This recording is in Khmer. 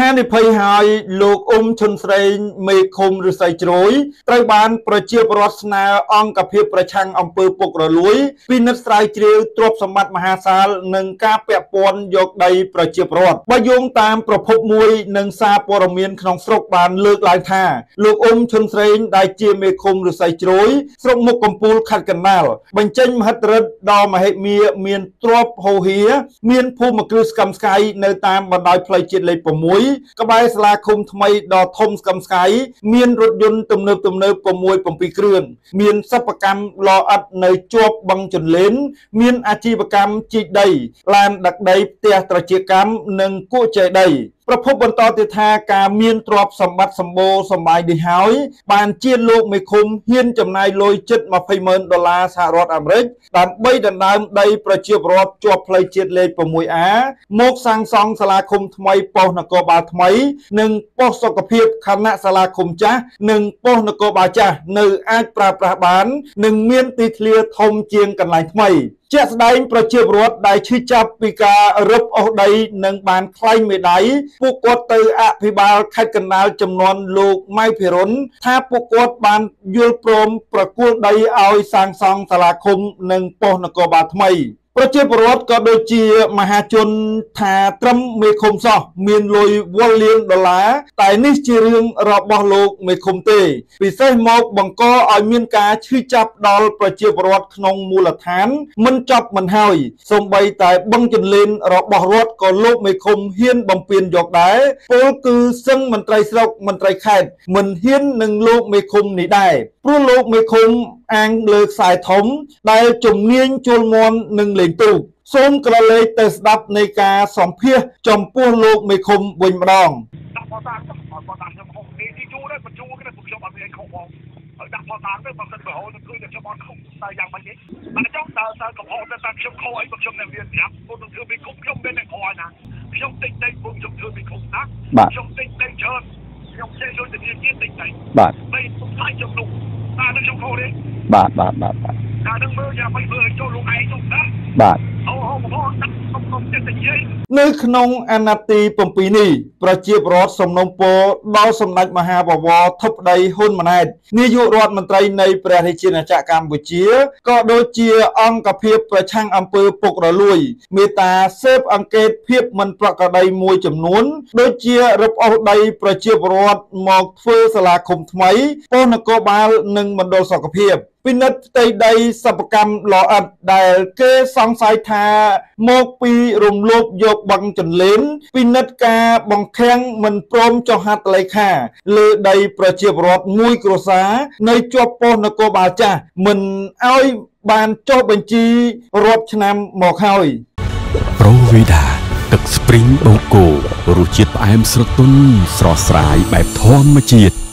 ហានិភ័យហើយលោកអ៊ុំឈុនស្រេងមេឃុំឫស្សីជ្រោយត្រូវបានប្រជាពលរដ្ឋស្នើអង្គភាពប្រឆាំងអំពើពុករលួយពិនិត្យស្រាវជ្រាវទ្រព្យសម្បត្តិមហាសាលនិងការពាក់ព័ន្ធយកដីប្រជាពលរដ្ឋបើយោងតាមប្រភពមួយនិងសារព័ត៌មានក្នុងស្រុកបានលើកឡើងថាលោកអ៊ុំឈុនស្រេងដែលជាមេឃុំឫស្សីជ្រោយស្រុកមុខកំពូលខេត្តកណ្ដាលបញ្ចេញមហិទ្ធិឫទ្ធិដ៏មហិមាមានទ្រព្យហូហៀមានភូមិគ្រឹះស្កឹមស្កៃនៅតាមបណ្ដោយផ្លូវជាតិលេខ6ក្បែរសាលាឃុំថ្មីដ៏ធំស្កឹមស្កៃមានរថយន្តទំនើបទំនើប6 7គ្រឿងមានសិប្បកម្មលអិតនៅជាប់បឹងជន្លេនមានអាជីវកម្មជីកដីឡានដឹកដីផ្ទះត្រជាកម្មនិងគក់ចេដី ប្រភពបន្តទៀតថាការមានទ្រព្យសម្បត្តិសម្បូរសម្បាយនេះហើយ បានជាលោកមេឃុំហ៊ានចំណាយលុយជិត20ម៉ឺនដុល្លារសហរដ្ឋអាមេរិកដើម្បីដណ្ដើមដីប្រជាពលរដ្ឋជាប់ផ្លូវជាតិលេខ 6A មកសាងសង់សាលាឃុំថ្មីប៉ុស្តិ៍នគរបាលថ្មី និងប៉ុស្តិ៍សុខភាពខណៈសាលាឃុំចាស់និងប៉ុស្តិ៍នគរបាលចាស់នៅអាចប្រើប្រាស់បាន និងមានទីធ្លាធំជាងកន្លែងថ្មី ជាក់ស្ដែងប្រជាពលរដ្ឋដែលឈឺចាប់ពីការរឹបអូសដីនិងបានខ្លែងមេដៃពួកគាត់ទៅអភិបាលខេត្តកណ្ដាលចំនួនលោកម៉ៅភិរុនថាពួកគាត់បានយល់ព្រមប្រគល់ដីឲ្យសាងសង់សាលាឃុំនិងប៉ុស្តិ៍នគរបាលថ្មី ប្រជាពលរដ្ឋក៏ដូចជាមហាជនថាត្រឹមមេឃុំសោះមានលុយវល់លានដុល្លារតែនេះជារឿងរបស់លោកមេឃុំទេ ពិសេសមកបង្កឲ្យមានការឈឺចាប់ដល់ប្រជាពលរដ្ឋក្នុងមូលដ្ឋាន មិនចប់មិនហើយសូម្បីតែបឹងចន្លេនរបស់រដ្ឋក៏លោកមេឃុំហ៊ានបំពេញយកដែរពលគឺសឹងមន្ត្រីស្រុកមន្ត្រីខេត្តមិនហ៊ាននឹងលោកមេឃុំនេះដែរ ព្រោះលោកមេឃុំអាងលើខ្សែធំ ដែលជំនាញជួលមន់និងលេងទូកសូមក្រឡេកទៅស្ដាប់នៃការសម្ភាសចំពោះលោកមេឃុំវិញម្ដងដាក់ផតាំងផតាំងខ្ញុំខុសនេះទីជួដែរបញ្ជួគេខ្ញុំអត់មានខុសផងដាក់ផតាំងទៅបើសិនបើហូរទៅគឺខ្ញុំអត់ខុសតែយ៉ាងម៉េចទេអញ្ចឹងតើតើកំហុសទៅតែខ្ញុំខុសអីបើខ្ញុំនៅមានប្រាប់ពុទ្ធធ្វើពីគុំខ្ញុំមានតែក្រោយណាខ្ញុំតិចតិចពុំខ្ញុំធ្វើពីគុំណាខ្ញុំតិចតិចច្រើនខ្ញុំចេះលុយទៅទៀតតិចតិចបាទបីខ្ញុំថ្លៃខ្ញុំនោះ តើនឹងខ្ញុំខុសទេបាទបាទបាទបាទតើនឹងមើលយ៉ាងម៉េចមើលចូលលោកឯងនោះណាបាទអូហូបងខ្ញុំខ្ញុំចិត្តនិយាយ នៅក្នុងអាណត្តិទី7នេះប្រជាពលរដ្ឋសំណុំពរដល់សម្ដេចមហាបវរធិបតីហ៊ុនម៉ាណែតនាយករដ្ឋមន្ត្រីនៃព្រះរាជាណាចក្រកម្ពុជាក៏ដូចជាអង្គភាពប្រឆាំងអំពើពុករលួយ មេតាសេពអង្កេតភាពមិនប្រក្រតីមួយចំនួន ដូចជារឹបអូសដីប្រជាពលរដ្ឋមកធ្វើសាលាឃុំថ្មីប៉ុស្តិ៍នគរបាលនិងមណ្ឌលសុខភាព ពិនិត្យផ្ទៃដីសិប្បកម្មល្អិតដែលគេសង្ស័យថាមកពីរំលោភយកបឹងចន្លេនពិនិត្យការបង្ខាំងមិនព្រមចុះហត្ថលេខាលើដីប្រជាពលរដ្ឋមួយគ្រួសារនៅជាប់ប៉ុស្តិ៍នគរបាលចាស់មិនឲ្យបានចុះបញ្ជីរាប់ឆ្នាំមកហើយប្រូវីដាទឹកស្ព្រីងបូកូរសជាតិផ្អែមស្រទន់ស្រស់ស្រាយបែបធម្មជាតិ